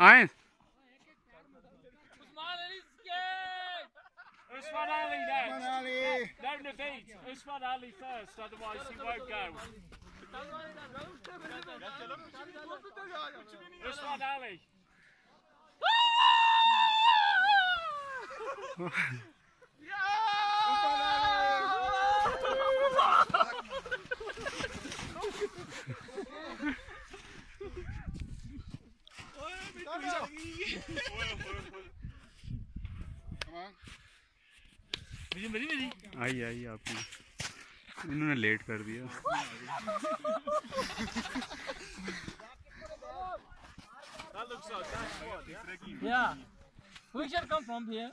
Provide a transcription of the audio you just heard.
आए Usman Ali next. No Naveed. Usman Ali first, otherwise he won't go. Usman Ali. आई आई आपकी इन्होंने late कर दिया That looks like that. Yeah. We should come from here.